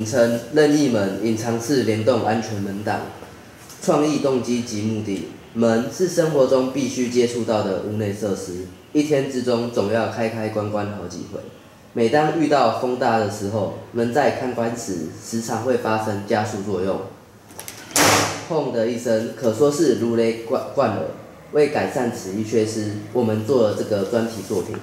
名称任意门隐藏式联动安全门档，创意动机及目的。门是生活中必须接触到的屋内设施，一天之中总要开开关关好几回。每当遇到风大的时候，门在开关时时常会发生加速作用，砰的一声，可说是如雷贯贯耳。为改善此一缺失，我们做了这个专题作品。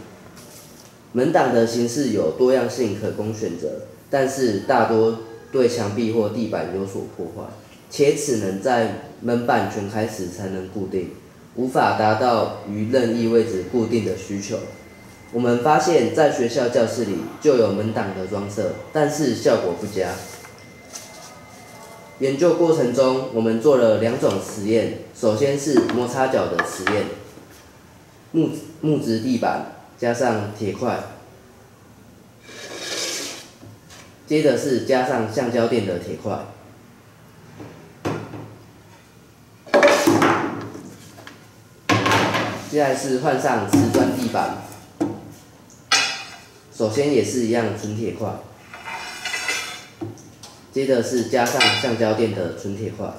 门挡的形式有多样性可供选择，但是大多对墙壁或地板有所破坏，且只能在门板全开时才能固定，无法达到于任意位置固定的需求。我们发现，在学校教室里就有门挡的装设，但是效果不佳。研究过程中，我们做了两种实验，首先是摩擦脚的实验，木木质地板加上铁块，接着是加上橡胶垫的铁块，接下来是换上瓷砖地板，首先也是一样纯铁块。接着是加上橡胶垫的纯铁块。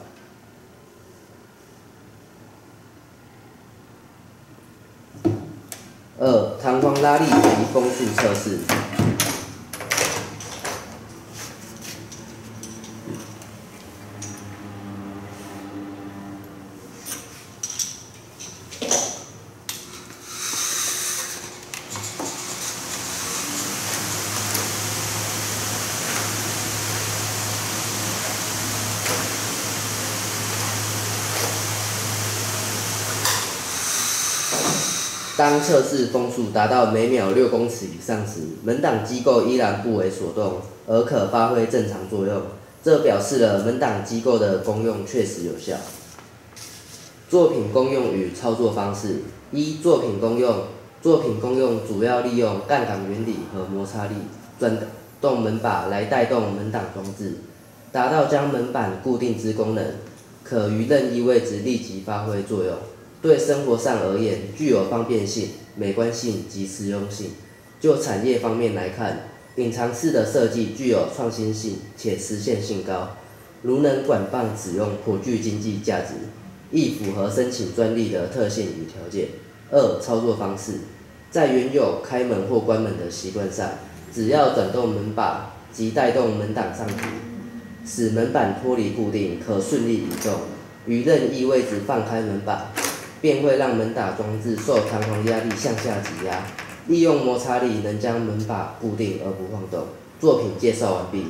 二、光拉力及风速测试。当测试风速达到每秒六公尺以上时，门挡机构依然不为所动，而可发挥正常作用。这表示了门挡机构的功用确实有效。作品功用与操作方式：一、作品功用。作品功用主要利用杠杆原理和摩擦力转动门把来带动门挡装置，达到将门板固定之功能，可于任意位置立即发挥作用。对生活上而言，具有方便性、美观性及实用性。就产业方面来看，隐藏式的设计具有创新性且实现性高，如能广泛使用，颇具经济价值，亦符合申请专利的特性与条件。二、操作方式，在原有开门或关门的习惯上，只要转动门把即带动门挡上提，使门板脱离固定，可顺利移动。于任意位置放开门把。便会让门打装置受弹簧压力向下挤压，利用摩擦力能将门把固定而不晃动。作品介绍完毕。